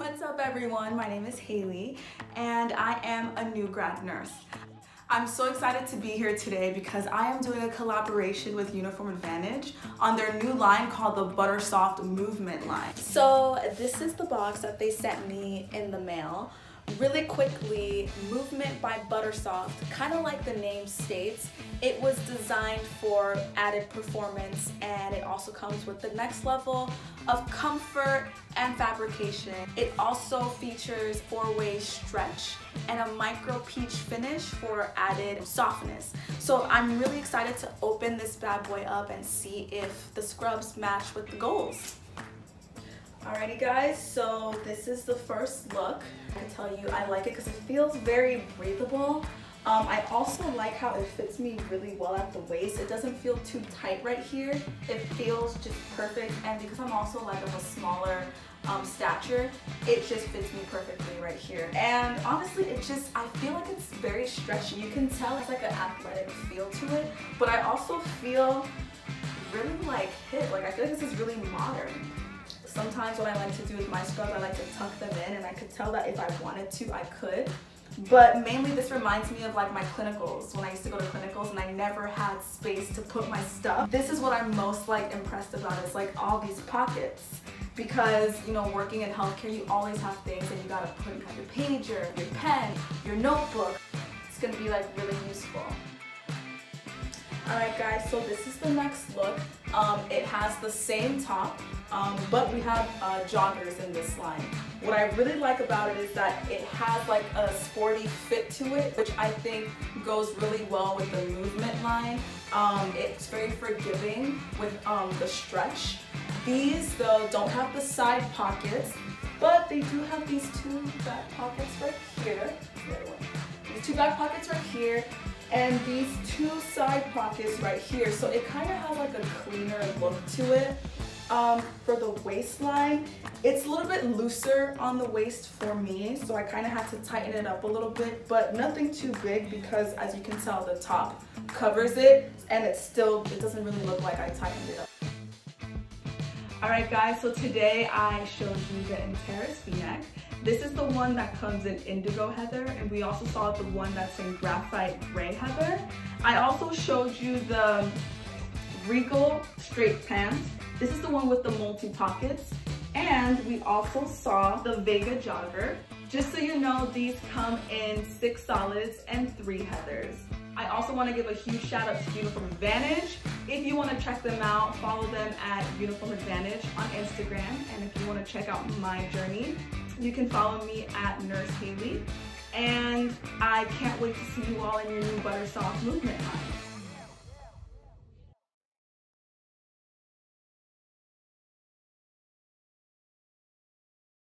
What's up everyone? My name is Hailey and I am a new grad nurse. I'm so excited to be here today because I am doing a collaboration with Uniform Advantage on their new line called the Butter-Soft Movement line. So this is the box that they sent me in the mail. Really quickly, Movement by Butter-Soft, kind of like the name states, it was designed for added performance and it also comes with the next level of comfort and fabrication. It also features four-way stretch and a micro peach finish for added softness. So I'm really excited to open this bad boy up and see if the scrubs match with the goals. Alrighty guys, so this is the first look. I can tell you I like it because it feels very breathable. Um, I also like how it fits me really well at the waist. It doesn't feel too tight right here. It feels just perfect and because I'm also like of a smaller um, stature, it just fits me perfectly right here. And honestly, it just, I feel like it's very stretchy. You can tell it's like an athletic feel to it, but I also feel really like hip. Like I feel like this is really modern. Sometimes what I like to do with my scrubs, I like to tuck them in and I could tell that if I wanted to, I could. But mainly this reminds me of like my clinicals, when I used to go to clinicals and I never had space to put my stuff. This is what I'm most like impressed about is like all these pockets. Because, you know, working in healthcare, you always have things and you gotta put you your pager, your pen, your notebook. It's gonna be like really useful. Alright guys, so this is the next look. Um, it has the same top, um, but we have uh, joggers in this line. What I really like about it is that it has like a sporty fit to it, which I think goes really well with the movement line. Um, it's very forgiving with um, the stretch. These though don't have the side pockets, but they do have these two back pockets right here. These two back pockets right here and these two side pockets right here. So it kind of has like a cleaner look to it. Um, for the waistline, it's a little bit looser on the waist for me, so I kind of had to tighten it up a little bit, but nothing too big because as you can tell, the top covers it and it still, it doesn't really look like I tightened it up. Alright guys, so today I showed you the Antares v-neck. This is the one that comes in indigo heather and we also saw the one that's in graphite gray heather. I also showed you the Regal straight pants. This is the one with the multi pockets. And we also saw the Vega jogger. Just so you know, these come in six solids and three heathers. I also want to give a huge shout out to Uniform Advantage. If you want to check them out, follow them at Uniform Advantage on Instagram. And if you want to check out my journey, you can follow me at Nurse Hailey. And I can't wait to see you all in your new Butter-Soft movement line.